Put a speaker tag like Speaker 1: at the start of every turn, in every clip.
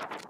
Speaker 1: you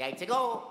Speaker 1: Let's go.